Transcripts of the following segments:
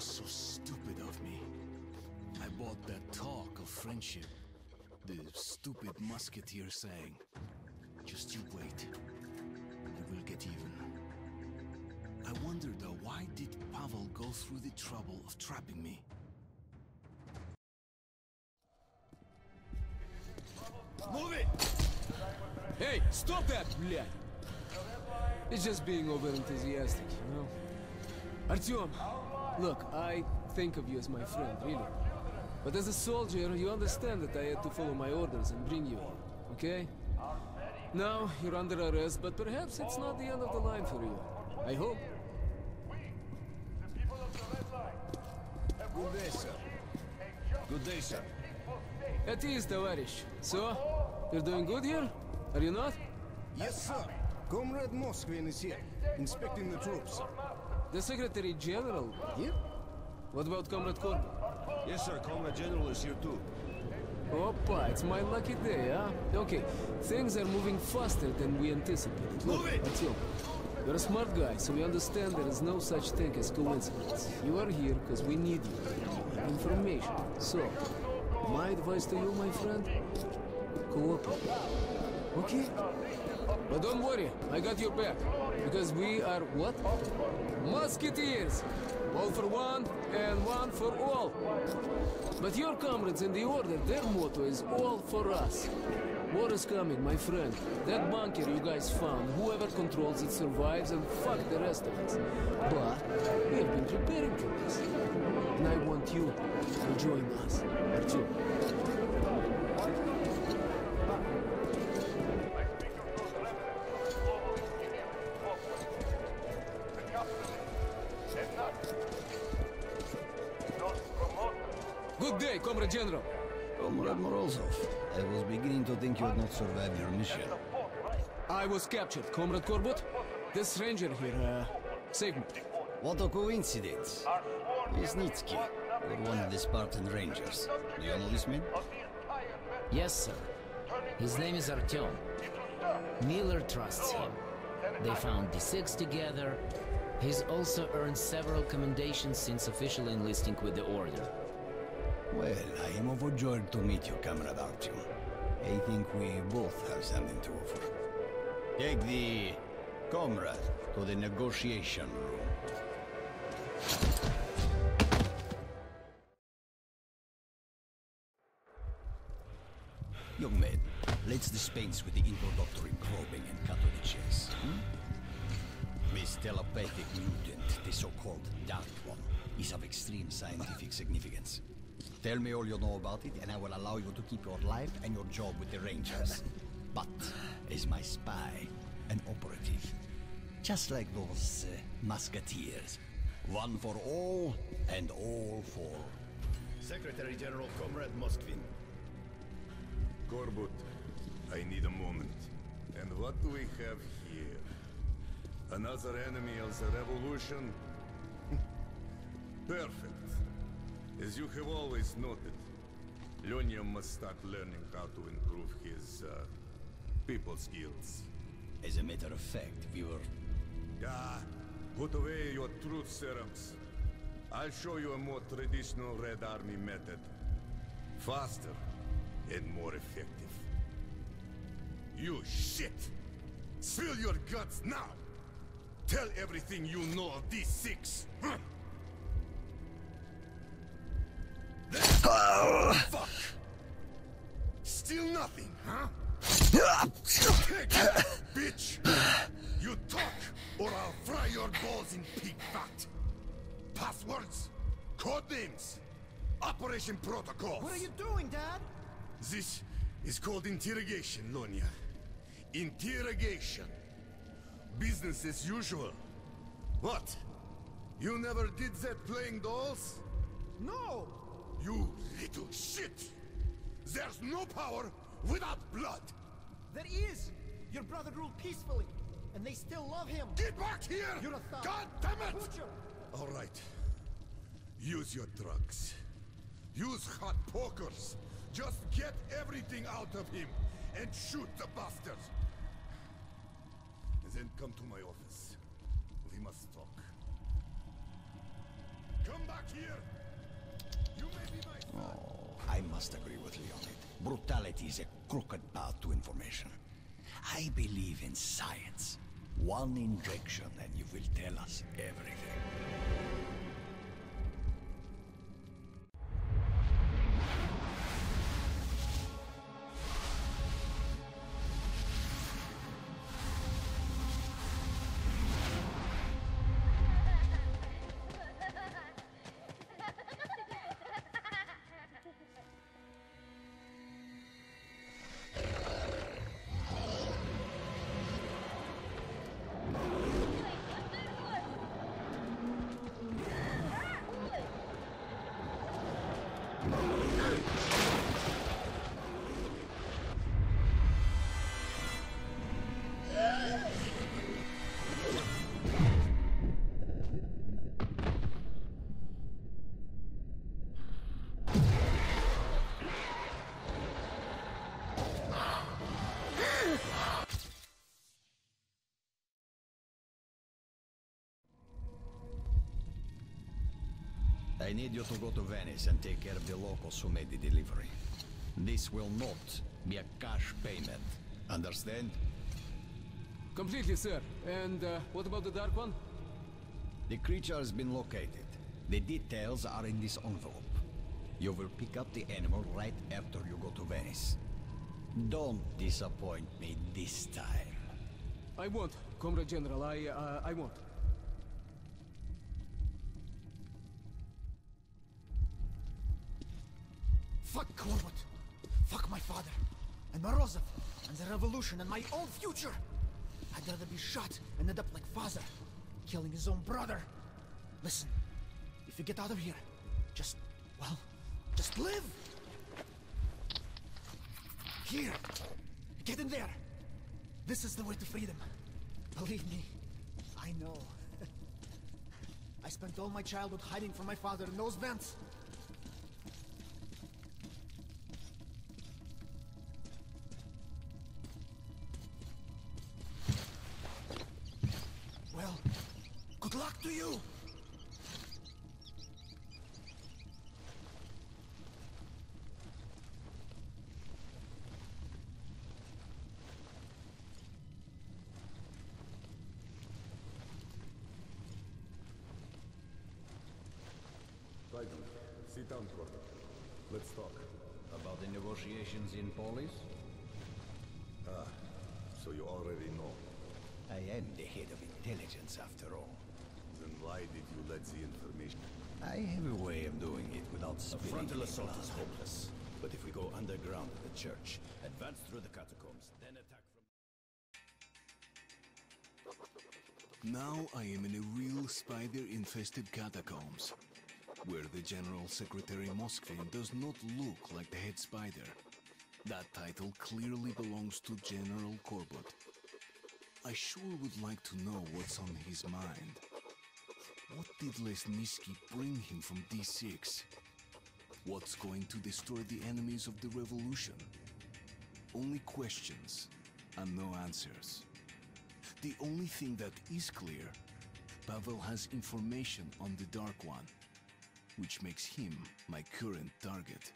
was so stupid of me. I bought that talk of friendship. The stupid musketeer saying, just you wait. We will get even. I wonder though, why did Pavel go through the trouble of trapping me? Move it! Hey, stop that, блядь! It's just being over-enthusiastic, you know? Artyom, Look, I think of you as my friend, really. But as a soldier, you understand that I had to follow my orders and bring you here, okay? Now, you're under arrest, but perhaps it's not the end of the line for you. I hope. Good day, sir. Good day, sir. At ease, товарищ. So, you're doing good here? Are you not? Yes, sir. Comrade Moskvin is here, inspecting the troops, sir. The Secretary General here? What about Comrade Korbut? Yes, sir. Comrade General is here too. Oppa, it's my lucky day, huh? Okay, things are moving faster than we anticipated. Look, Move it! Artyom, you're a smart guy, so we understand there is no such thing as coincidence. You are here because we need you. You information. So, my advice to you, my friend, cooperate. Okay? But don't worry, I got your back. Because we are what? Musketeers! All for one and one for all. But your comrades in the Order, their motto is all for us. War is coming, my friend. That bunker you guys found, whoever controls it survives and fuck the rest of us. But we have been preparing for this. And I want you to join us. Artyom. To think you would not survive your mission. I was captured, Comrade Korbut. This ranger here, uh, saved me. What a coincidence. Lesnitsky, you're one of the Spartan Rangers. Do you know this man? Yes, sir. His name is Artyom. Miller trusts him. They found D6 together. He's also earned several commendations since officially enlisting with the Order. Well, I am overjoyed to meet you, Comrade Artyom. I think we both have something to offer. Take the comrade to the negotiation room. Young man, let's dispense with the introductory probing and cut to the chase. Hmm? This telepathic mutant, the so-called Dark One, is of extreme scientific significance. Tell me all you know about it, and I will allow you to keep your life and your job with the Rangers. But as my spy, an operative, just like those uh, musketeers, one for all and all for Secretary General Comrade Moskvin. Korbut, I need a moment. And what do we have here? Another enemy of the revolution? Perfect. As you have always noted, Lyonya must start learning how to improve his, uh, people skills. As a matter of fact, we were Ah, put away your truth serums. I'll show you a more traditional Red Army method. Faster and more effective. You shit! Spill your guts now! Tell everything you know of these six! Huh? Fuck! Still nothing, huh? It, bitch! You talk, or I'll fry your balls in pig fat! Passwords, code names, operation protocols. What are you doing, Dad? This is called interrogation, Lyonya. Interrogation. Business as usual. What? You never did that playing dolls? No! You little shit! There's no power without blood! There is! Your brother ruled peacefully, and they still love him! Get back here! You're a thug! God damn it! Butcher! All right. Use your drugs. Use hot pokers. Just get everything out of him and shoot the bastard. And then come to my office. We must talk. Come Come back here! Oh, I must agree with Leonid. Brutality is a crooked path to information. I believe in science. One injection and you will tell us everything. I need you to go to Venice and take care of the locals who made the delivery. This will not be a cash payment. Understand? Completely, sir. And uh, what about the Dark One? The creature has been located. The details are in this envelope. You will pick up the animal right after you go to Venice. Don't disappoint me this time. I won't, Comrade General. I, uh, I won't. Revolution and my own future. I'd rather be shot and end up like father. Killing his own brother. Listen. If you get out of here, just, well, just live. Here. Get in there. This is the way to freedom. Believe me, I know. I spent all my childhood hiding from my father in those vents. Luck to you! Titan, sit down, Korbut. Let's talk. About the negotiations in Polis? Ah, so you already know. I am the head of intelligence after all. Then why did you let the information? I have a way of doing it without spilling Frontal assault blood. is hopeless. But if we go underground at the church, advance through the catacombs, then attack from... Now I am in a real spider-infested catacombs, where the General Secretary Moskvin does not look like the head spider. That title clearly belongs to General Korbut. I sure would like to know what's on his mind. What did Lesnitsky bring him from D6? What's going to destroy the enemies of the revolution? Only questions and no answers. The only thing that is clear, Pavel has information on the Dark One, which makes him my current target.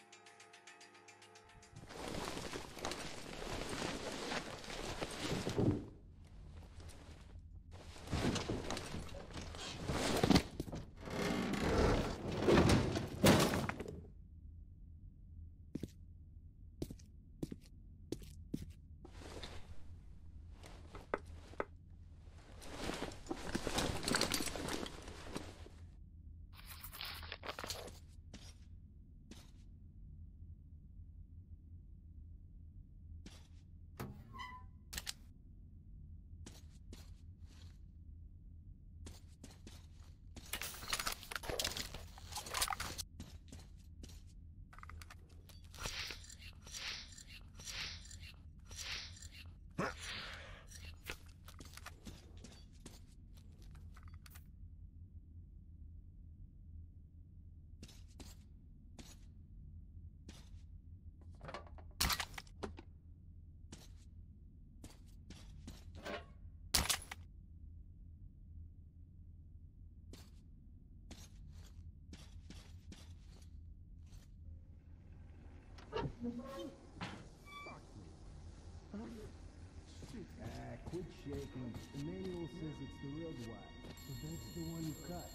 Ah, quit shaking. The manual says it's the red wire. So that's the one you cut.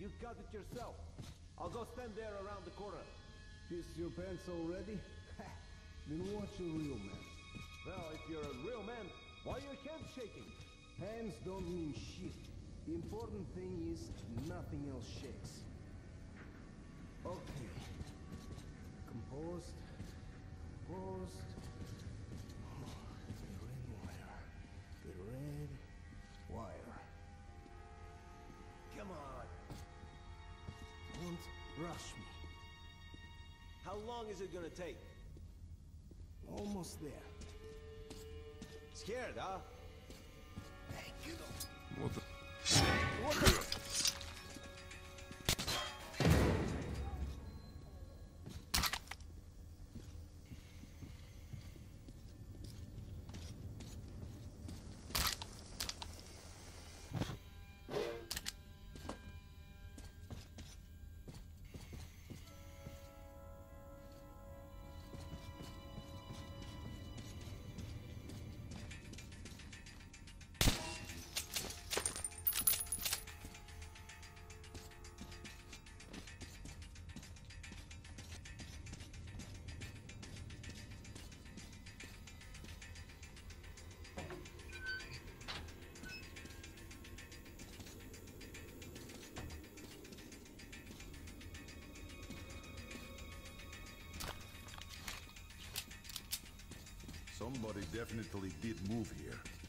You cut it yourself. I'll go stand there around the corner. Pissed your pants already? then watch a real man. Well, if you're a real man, why are your hands shaking? Hands don't mean shit. The important thing is nothing else shakes. Okay. Composed. Composed. The red wire. The red wire. Come on. Don't rush me. How long is it gonna take? Almost there. Scared, huh? Hey, get up. What the... What the... Somebody definitely did move here.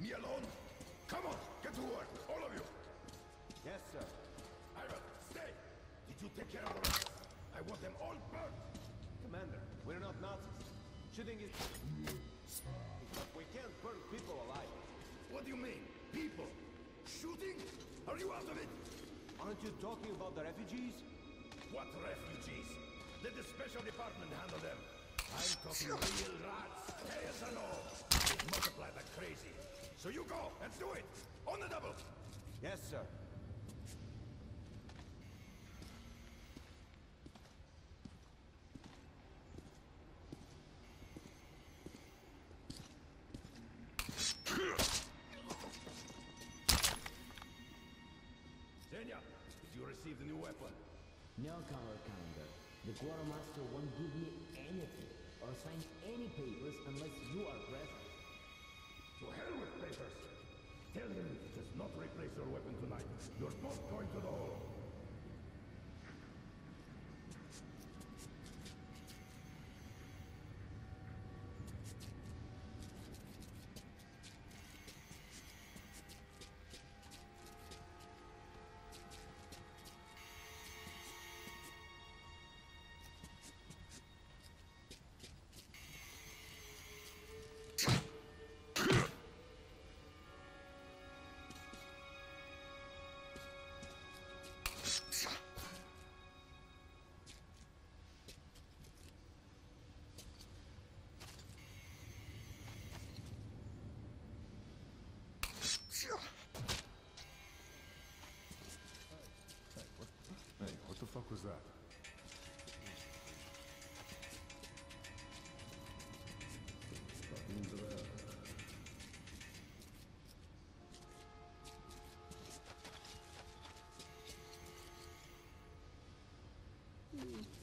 Me alone? Come on, get to work, all of you. Yes, sir. Ivan, stay. Did you take care of the rest? I want them all burned. Commander, we're not Nazis. Shooting is... But we can't burn people alive. What do you mean? People? Shooting? Are you out of it? Aren't you talking about the refugees? What refugees? Let the special department handle them. I'm talking real rats, tails and all. They multiply like crazy. So you go Let's do it. On the double. Yes, sir. Zenya, did you receive the new weapon? No, Color Commander. The Quartermaster won't give me anything or sign any papers unless you are present. Papers. Tell him he does not replace your weapon tonight. You're both going to the hole. Mm-hmm.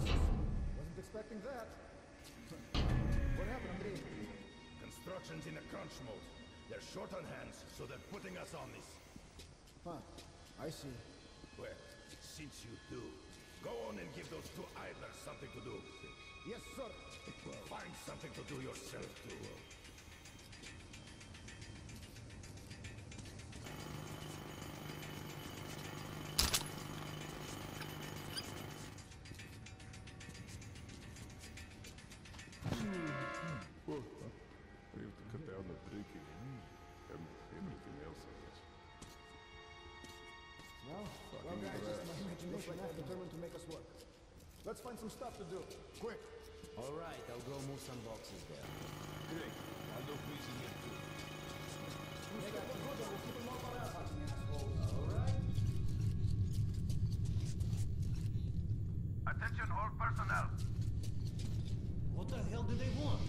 Wasn't expecting that. What happened, Andrei? Construction's in a crunch mode. They're short on hands, so they're putting us on this. Huh. I see. Well, since you do, go on and give those two idlers something to do. Yes, sir. Find something to do yourself, guys, just my imagination is determined to make us work. Let's find some stuff to do. Quick. All right, I'll go move some boxes there. Great. I'll do greasing here, too. Attention all personnel. What the hell do they want?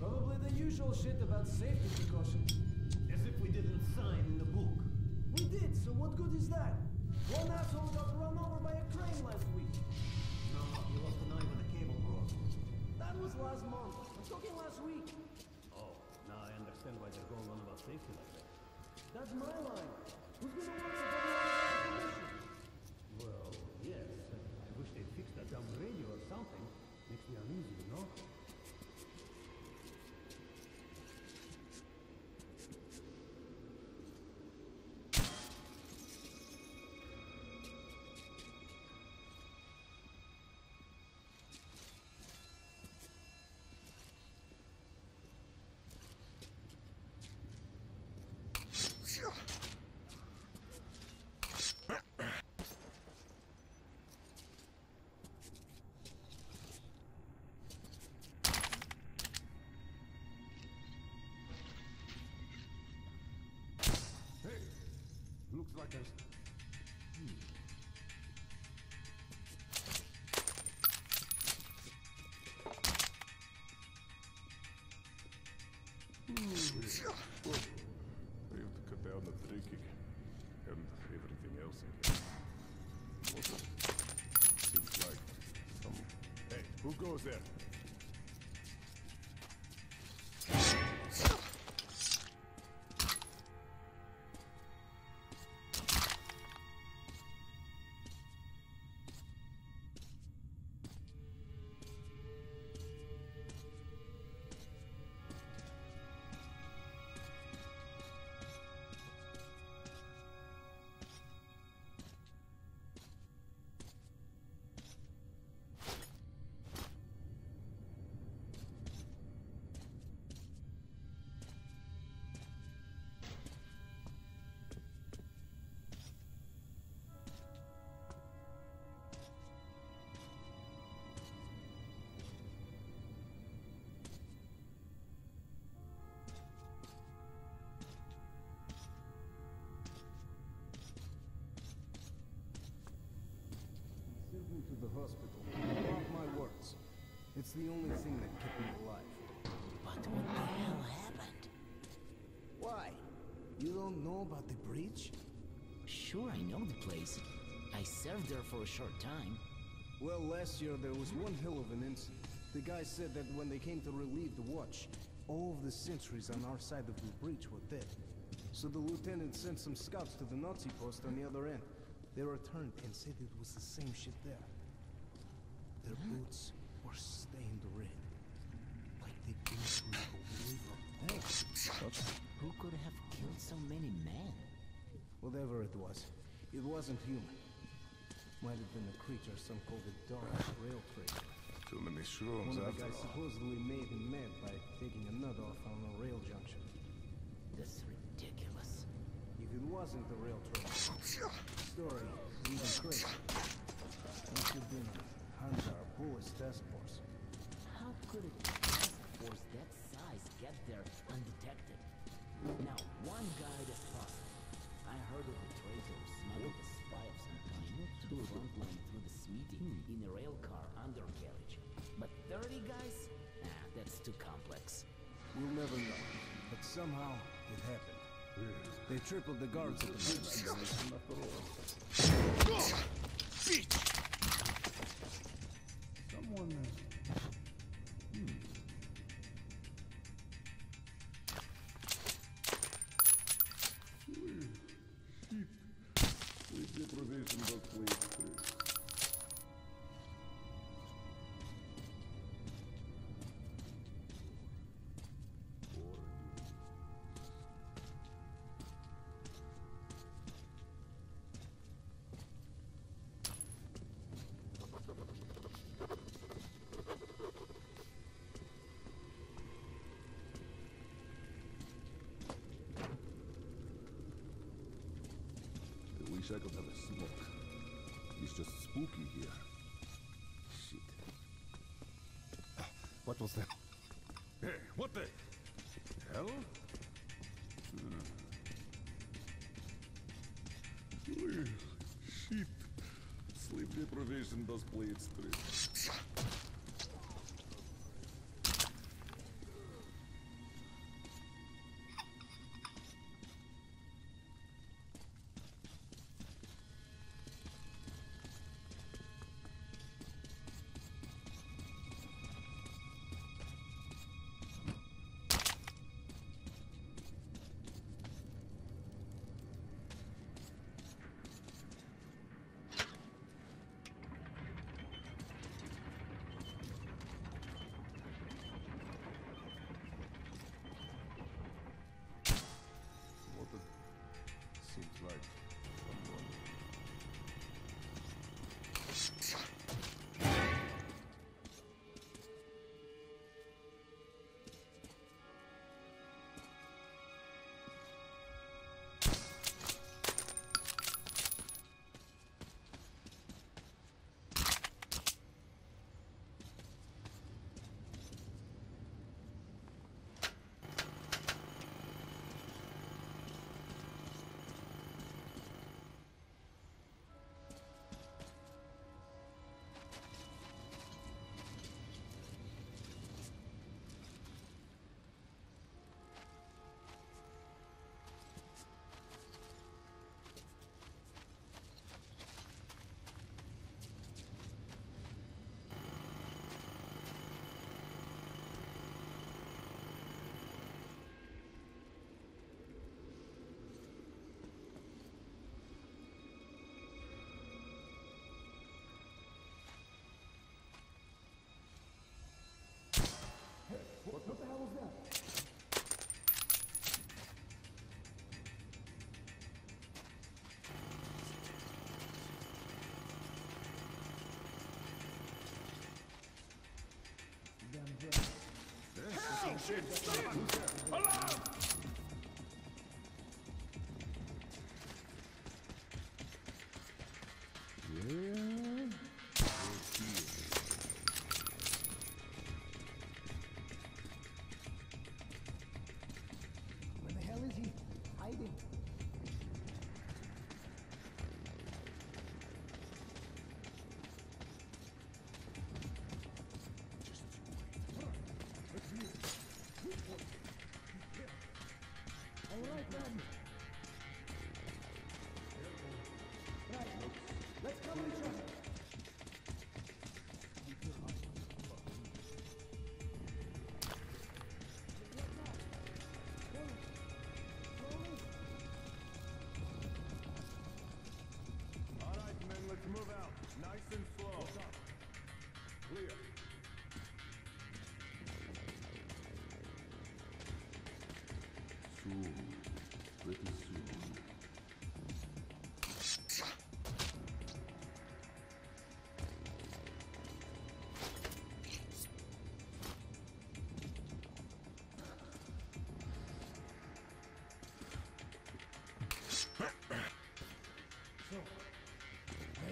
Probably the usual shit about safety precautions. As if we didn't sign in the book. We did, so what good is that? Understand why they're going on about safety like that. That's my line. Who's gonna work if everyone has? Well, yes. I wish they'd fix that the radio or something. Makes me uneasy, you know? Hey, who goes there? To the hospital. Mark my words. It's the only thing that kept me alive. But what the hell happened? Why? You don't know about the breach? Sure, I know the place. I served there for a short time. Well, last year there was one hell of an incident. The guy said that when they came to relieve the watch, all of the sentries on our side of the breach were dead. So the lieutenant sent some scouts to the Nazi post on the other end. They returned and said it was the same shit there. Their boots were stained red. Like they'd been through a river. Hey, who could have killed so many men? Whatever it was, It wasn't human. Might have been a creature some called a dark rail trader. Too many shrooms One of the after guys all. supposedly made him mad by taking a nut off on a rail junction. That's ridiculous. If it wasn't the rail trader, the story is even crazier. Must have been Hanzar Polis task force. How could a task force that size get there undetected? Now, one guy that's possible. I heard of a traitor smuggled a spy of some kind to the front line through the smithy in a rail car undercarriage. But 30 guys? Nah, that's too complex. We'll never know. But somehow, it happened. They tripled the guards at the bridge station. Someone. uh, wish I could have a smoke. It's just spooky here. Shit. What was that? Hey, what the hell? Hmm. Shit. Sleep deprivation does play its tricks. What, what the hell was that? Hell! Shit! Stop! Alarm! All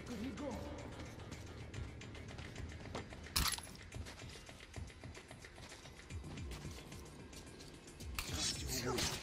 could he go? Just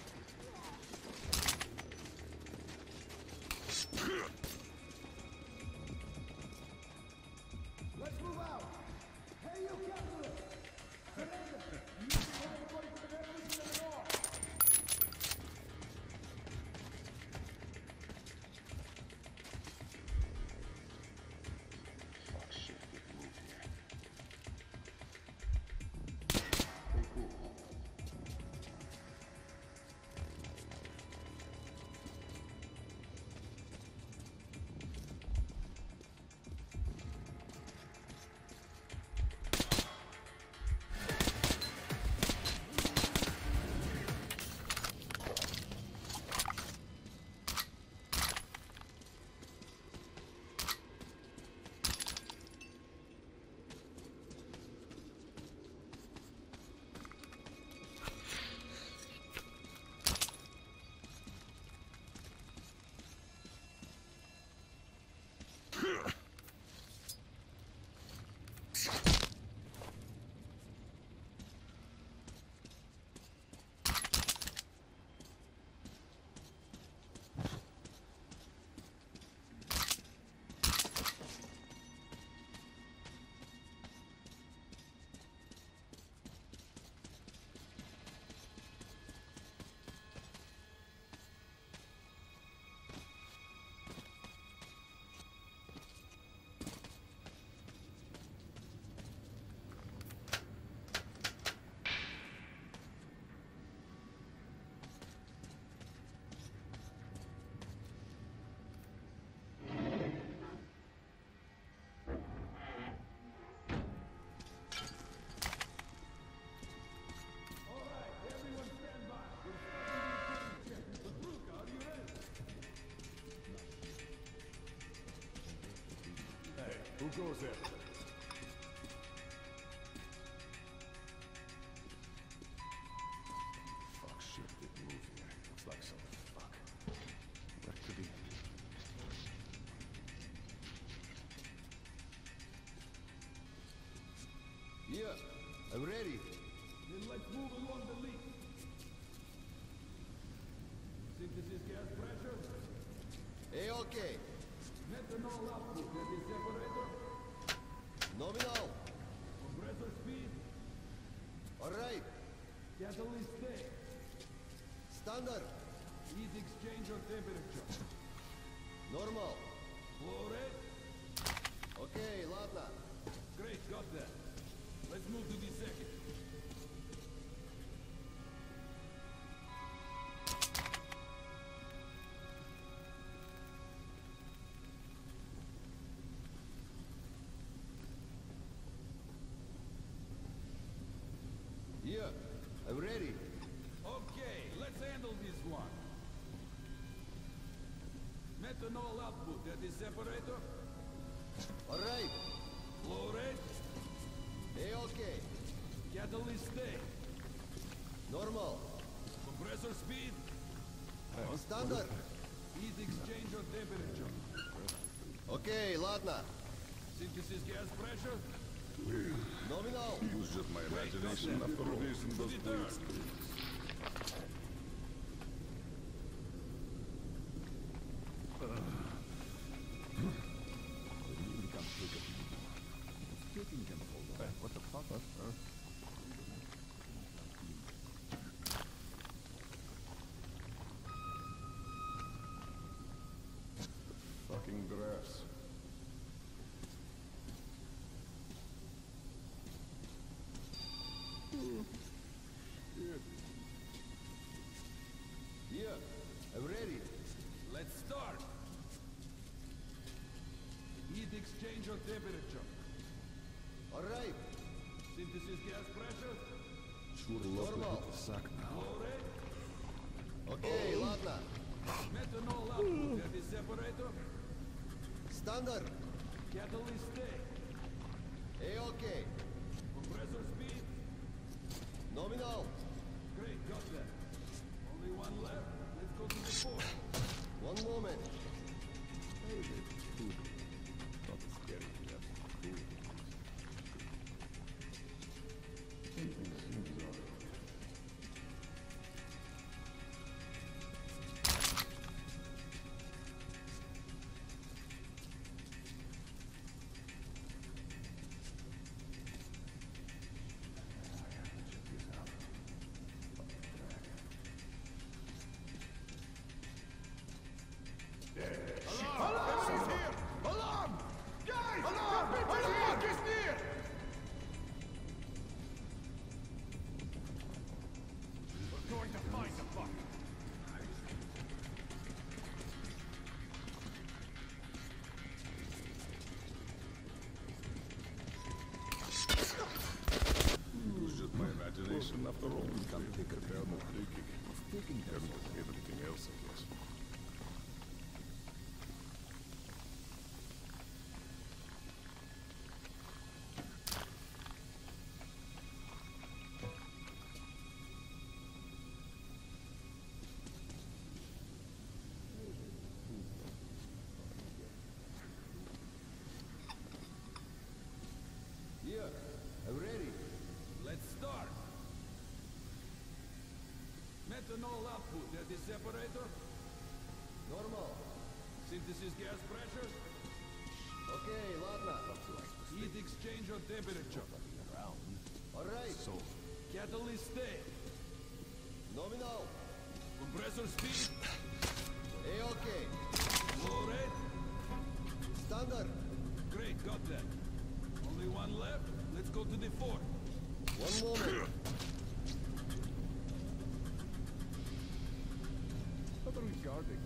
Who Standard. Heat exchanger temperature. Normal. Flow rate. Okay, ладно. Great, got that. Let's move to the second. Yeah, I'm ready. Handle this one. Methanol output at the separator. All right. Flow rate. Hey, okay. Catalyst state. Normal. Compressor speed. Standard. Heat exchanger temperature. Okay, ладно. Synthesis gas pressure. Nominal. It was just my imagination after all. start. Heat exchanger temperature. All right. Synthesis gas pressure. Sure love to Normal. hit the sack now. Flow rate. Okay, ладно. Methanol output at the separator. Standard. Catalyst state. Hey, okay. Compressor speed. Nominal. Great, got that. Only one left. Let's go to the fourth. One moment. After all. We can't take down the thinking. Thinking and start. Methanol output at the separator. Normal. Synthesis gas pressure. Okay, ладно. Heat exchanger temperature. All right. Catalyst state. Nominal. Compressor speed. Hey, okay. Flow rate. Standard. Great, got that. Only one left. Let's go to the fourth. One moment. What are we guarding?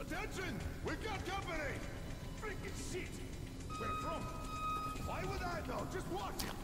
Attention! We've got company! Freaking shit! Where from? Why would I know? Just watch it!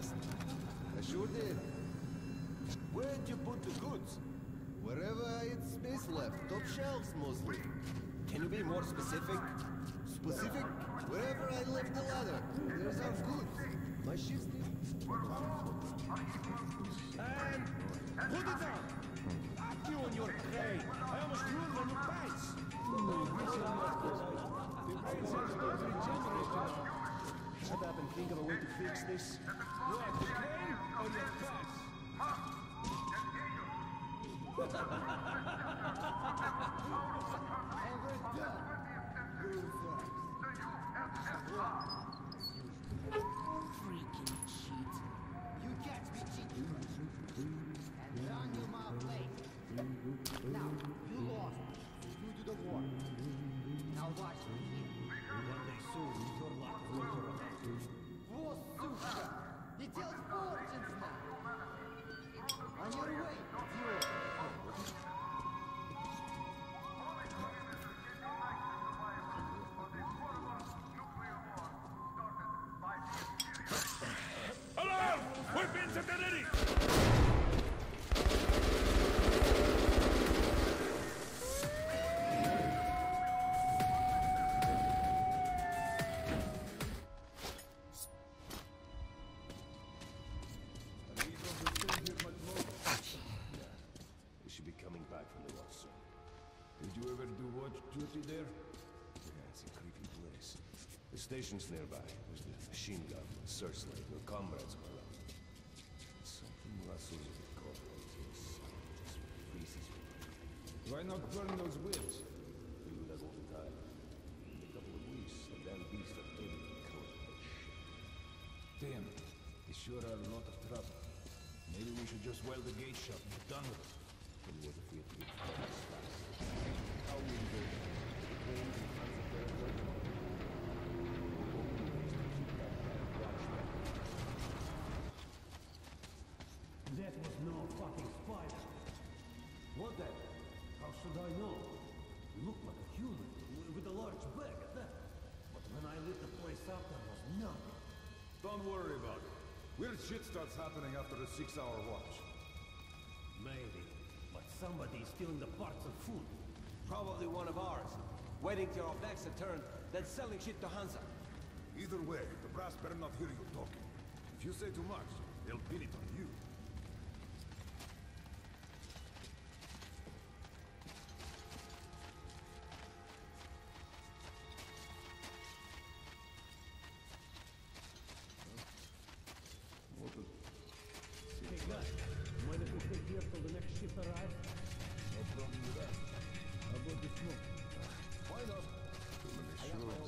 fast? I sure did. Where'd you put the goods? Wherever I had space left, top shelves mostly. Can you be more specific? Specific? Wherever I left the ladder, there's our goods. My ship's And put it on! Fuck you and your crate! I almost ruined of your pants! Shut up and think of a way to fix this. Ha ha ha! Weapons at the ready! We should be coming back from the watch soon. Did you ever do watch duty there? Yeah, it's a creepy place. The station's nearby. There's the machine gun, searchlight, your comrades are Why not burn those whips? We do that all the time. In a couple of weeks, the damn are totally covered in that shit. Damn, they sure are a lot of trouble. Maybe we should just weld the gate shut and be done with it. And what if we have to get fast fast? How will we Don't worry about it. Weird shit starts happening after a six-hour watch. Maybe. But somebody's stealing the parts of food. Probably one of ours. Waiting till our backs are turned, then selling shit to Hansa. Either way, the brass better not hear you talking. If you say too much, they'll pin it on here till the next ship arrives? No problem with that. How about the smoke? Why not? Too many shrubs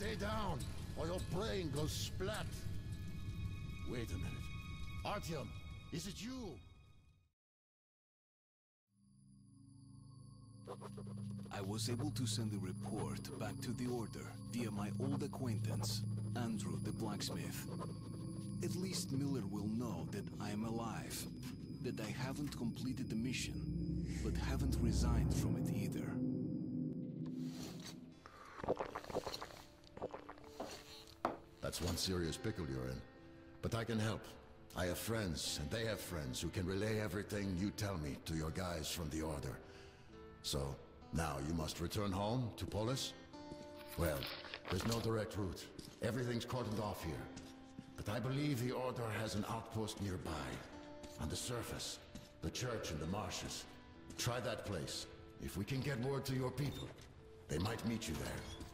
Stay down, or your brain goes splat. Wait a minute. Artyom, is it you? I was able to send the report back to the Order via my old acquaintance, Andrew the blacksmith. At least Miller will know that I am alive, that I haven't completed the mission, but haven't resigned from it either. One serious pickle you're in. But I can help. I have friends, and they have friends who can relay everything you tell me to your guys from the Order. So, now you must return home to Polis? Well, there's no direct route. Everything's cordoned off here. But I believe the Order has an outpost nearby. On the surface. The church in the marshes. Try that place. If we can get word to your people, they might meet you there.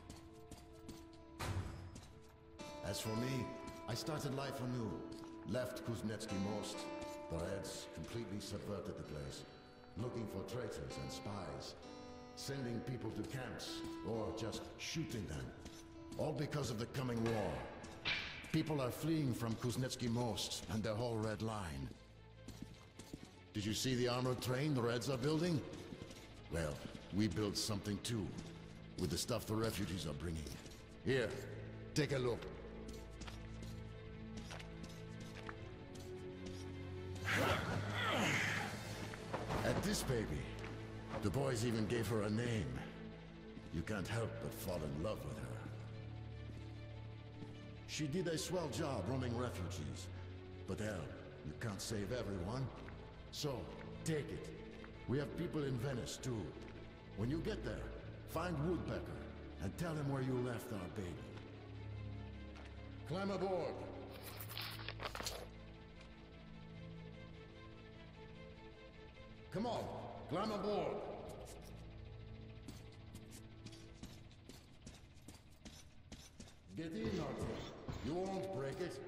As for me, I started life anew. Left Kuznetsky Most. The Reds completely subverted the place. Looking for traitors and spies. Sending people to camps, or just shooting them. All because of the coming war. People are fleeing from Kuznetsky Most and their whole Red Line. Did you see the armored train the Reds are building? Well, we built something too, with the stuff the refugees are bringing. Here, take a look. This baby, the boys even gave her a name. You can't help but fall in love with her. She did a swell job running refugees. But hell, you can't save everyone. So, take it. We have people in Venice, too. When you get there, find Woodpecker and tell him where you left our baby. Climb aboard. Come on, climb aboard. Get in, Artyom. You won't break it.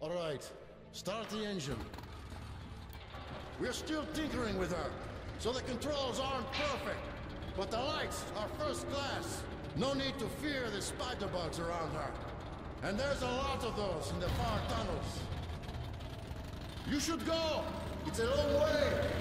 All right, start the engine. We're still tinkering with her, so the controls aren't perfect. But the lights are first class. No need to fear the spider bugs around her. And there's a lot of those in the far tunnels. You should go! It's a long way!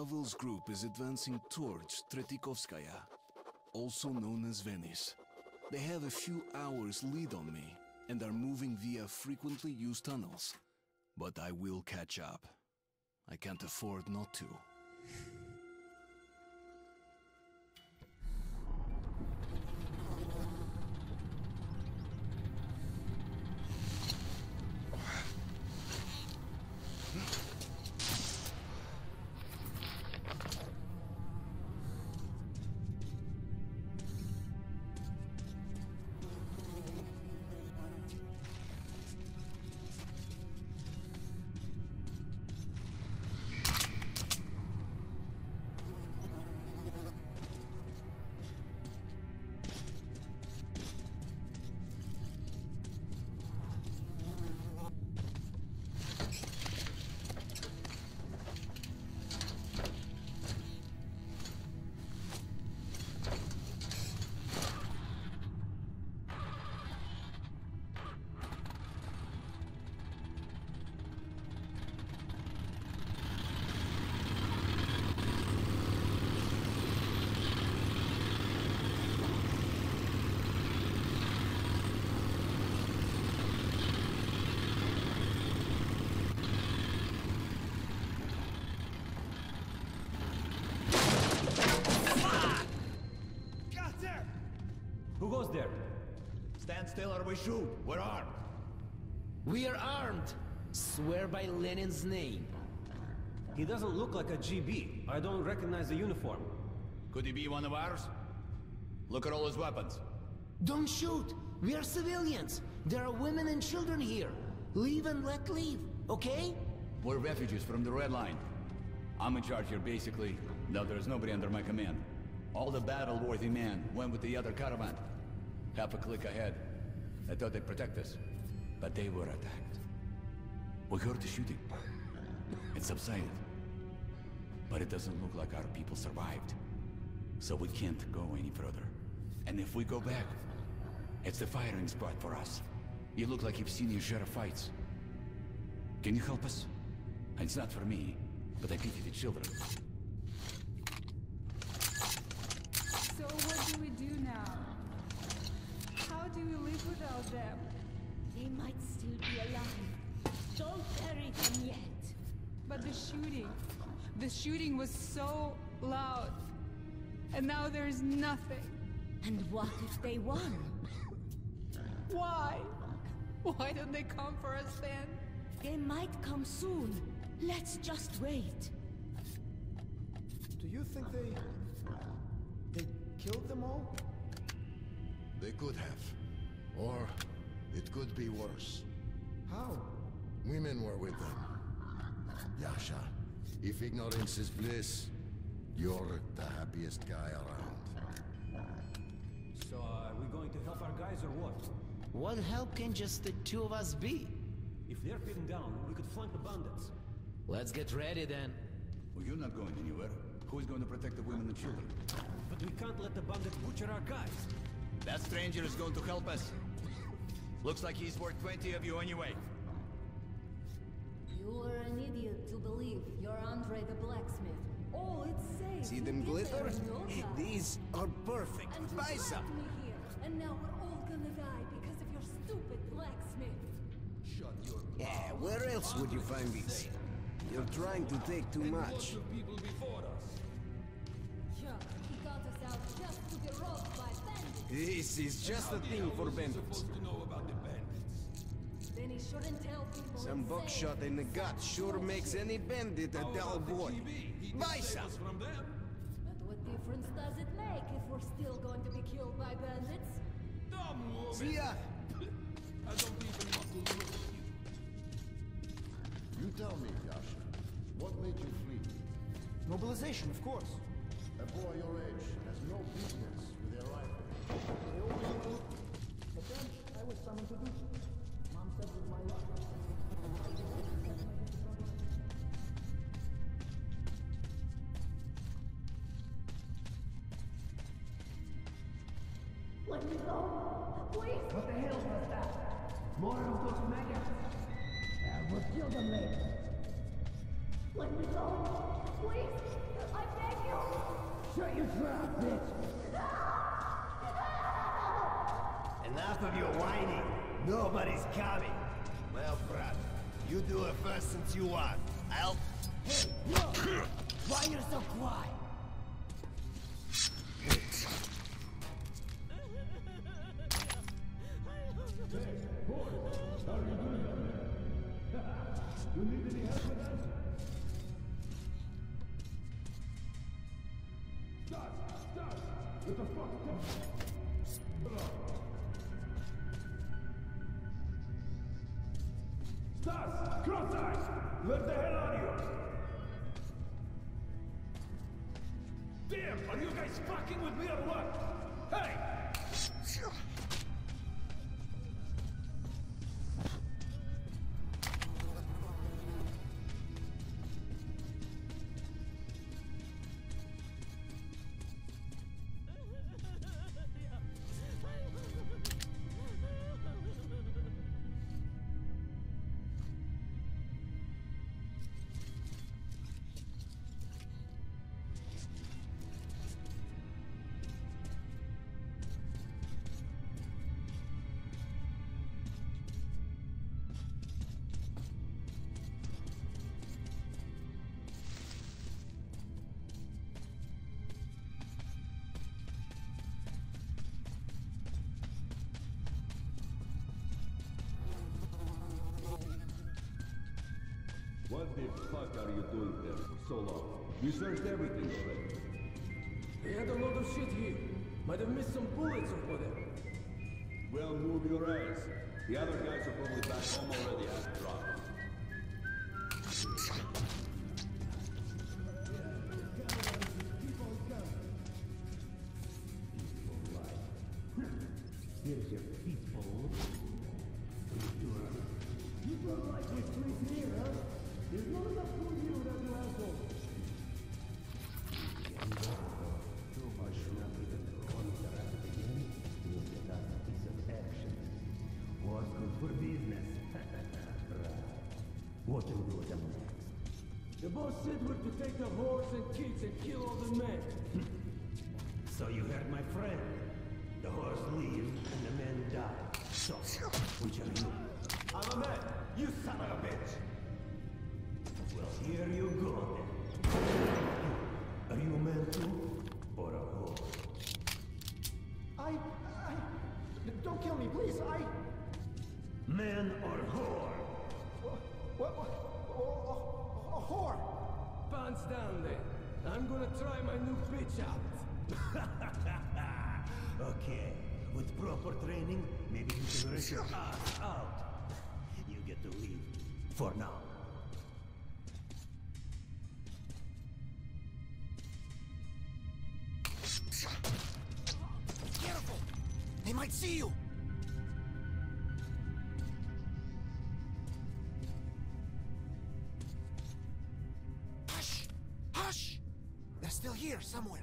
Pavel's group is advancing towards Tretiakovskaya, also known as Venice. They have a few hours lead on me and are moving via frequently used tunnels. But I will catch up. I can't afford not to. Who goes there? Stand still or we shoot. We're armed. We are armed! Swear by Lenin's name. He doesn't look like a GB. I don't recognize the uniform. Could he be one of ours? Look at all his weapons. Don't shoot! We are civilians! There are women and children here! Leave and let leave, okay? We're refugees from the Red Line. I'm in charge here, basically. No, there's nobody under my command. All the battle-worthy men went with the other caravan. Half a click ahead. I thought they'd protect us. But they were attacked. We heard the shooting. It subsided. But it doesn't look like our people survived. So we can't go any further. And if we go back, it's the firing spot for us. You look like you've seen your share of fights. Can you help us? It's not for me, but I pity the children. So what do we do now? How do we live without them? They might still be alive. Don't bury them yet. But the shooting, the shooting was so loud. And now there's nothing. And what if they won? Why? Why don't they come for us then? They might come soon. Let's just wait. Do you think they... they killed them all? They could have. Or it could be worse. How? Women were with them. Yasha, if ignorance is bliss, you're the happiest guy around. So, uh, are we going to help our guys or what? What help can just the two of us be? If they're pinned down, we could flank the bandits. Let's get ready then. Well, you're not going anywhere. Who's going to protect the women and children? But we can't let the bandits butcher our guys. That stranger is going to help us. Looks like he's worth 20 of you anyway. You are an idiot to believe you're Andre the blacksmith. Oh, it's safe. See them glitter? in no time. These are perfect. And you Buy brought some. me here, and now we're all gonna die because of your stupid blacksmith. Shut your Yeah, where else would you find these? You're trying to take too much. This is just a thing for bandits. to know about the bandits. Then he shouldn't tell people. Some buckshot in the gut sure makes any bandit a dull boy. Buy some! from them. But what difference does it make if we're still going to be killed by bandits? Dumb woman. See ya! I don't even want to look at you. You tell me, Yasha, what made you flee? Mobilization, of course. A boy your age has no business with a rifle. But then I was summoned to do so. Mom said with my luck. Nobody's coming. Well, brother, you do it first since you want. I'll... Hey, look! Why you're so quiet? The fuck are you doing there for so long? We searched everything already. They had a lot of shit here. Might have missed some bullets or whatever. Well, move your ass. The other guys are probably back home already after drop. To take the horse and kids and kill all the men. So you heard my friend. The horse leaves and the men die. So, which are you? I'm a man. You son of a bitch. Well, here you go then. Are you a man too? Or a horse? I... I... Don't kill me, please. I... Man or whore? What? what a, a whore. Pants down there. I'm gonna try my new bitch out. okay. With proper training, maybe you can rent your ass out. You get to leave. For now. Careful! They might see you! Here somewhere.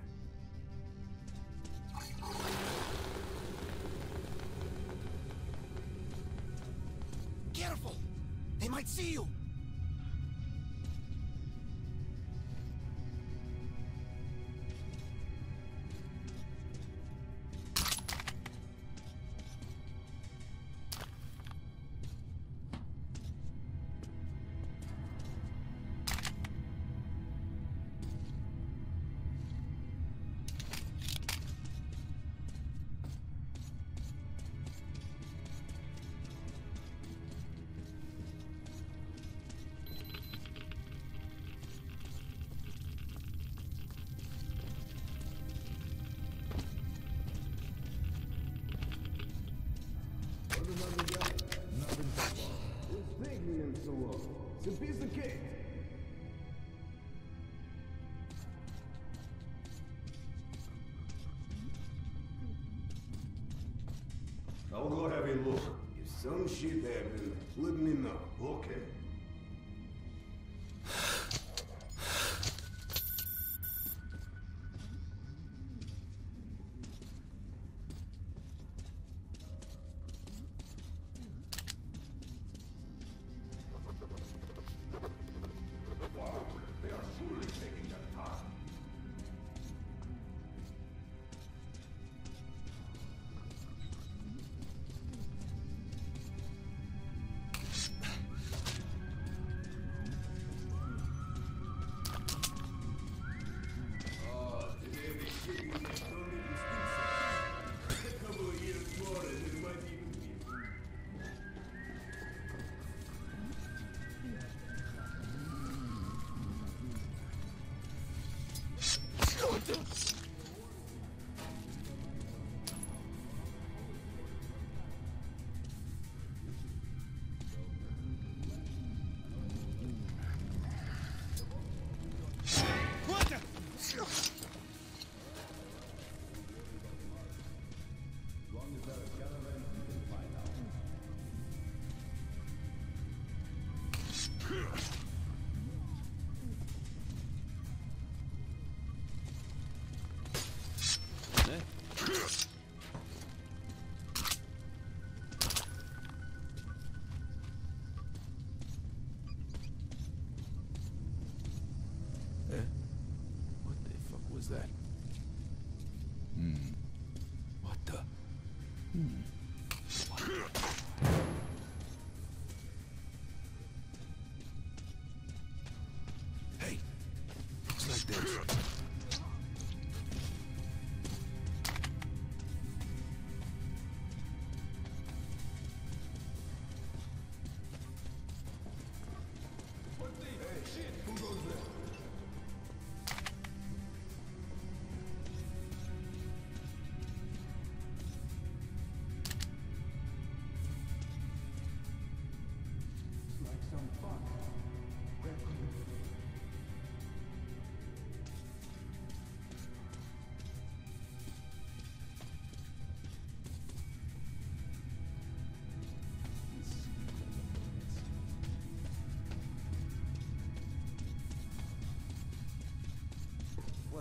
Careful! They might see you! It's a piece of. I'll go have a look. If some shit happens, let me know. Okay.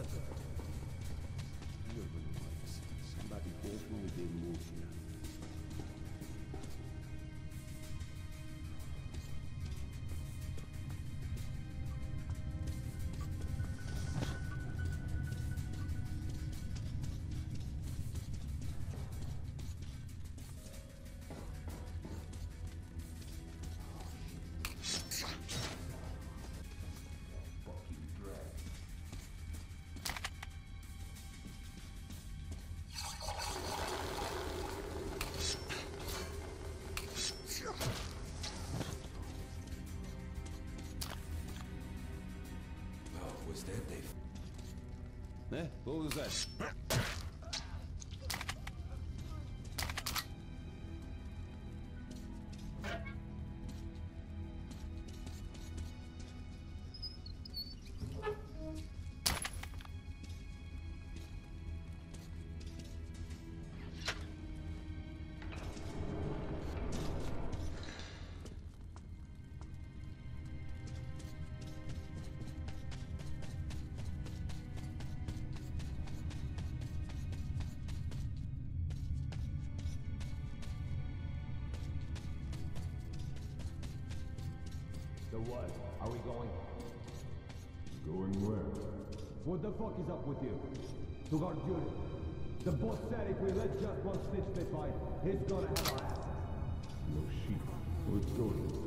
Thank you. Eh? What was that? So what? Are we going? Going where? What the fuck is up with you? To guard duty. The boss said if we let just one snitch stay fight, he's gonna have our asses. No shit. Let's go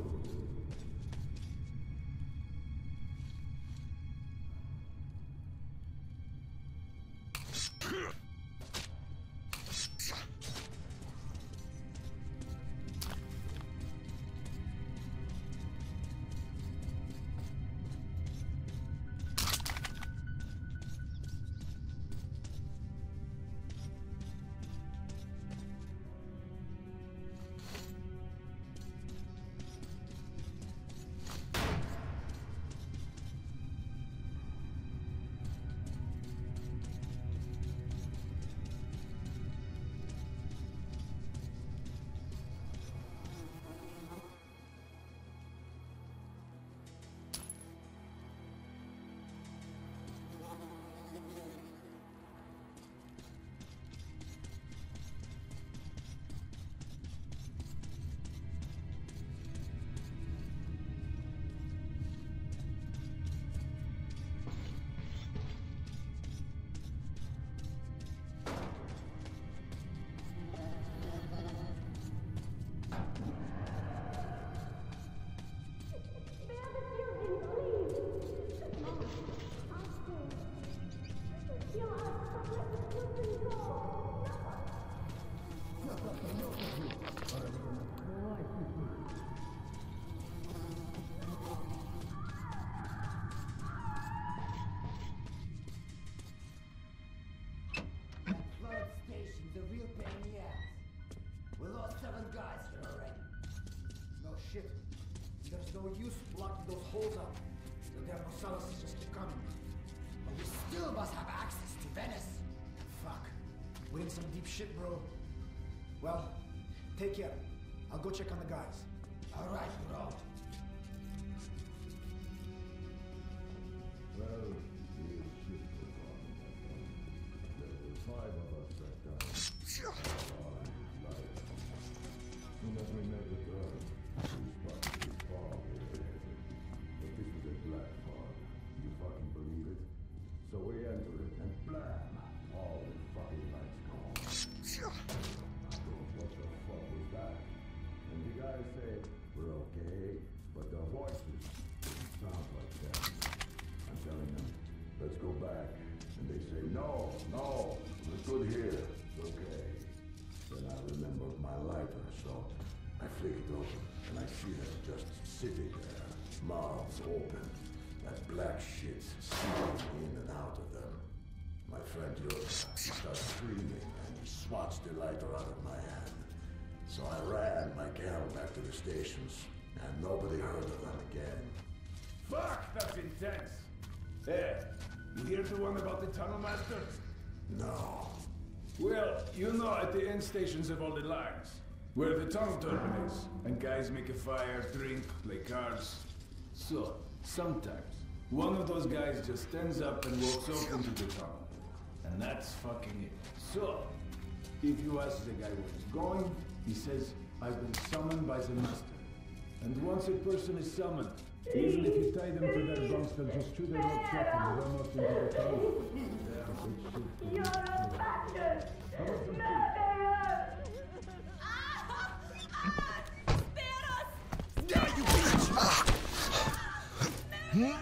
No use blocking those holes up. The damn Rosales just keep coming. But we still must have access to Venice. Fuck. We're in some deep shit, bro. Well, take care. I'll go check on the guys. Sitting there, mouths open, that black shit seeping in and out of them. My friend Yoda, starts screaming, and he swats the lighter out of my hand. So I ran my gal back to the stations, and nobody heard of them again. Fuck, that's intense. Hey, you hear the one about the tunnel master? No. Well, you know at the end stations of all the lines, where the tunnel terminates, and guys make a fire, drink, play cards. So, sometimes, one of those guys just stands up and walks off into the tunnel. And that's fucking it. So, if you ask the guy where he's going, he says, I've been summoned by the master. And once a person is summoned, even if you tie them to their bunks, they'll just chew their ropes off and run off into the tunnel. You're a bastard! How about some food? Hmm?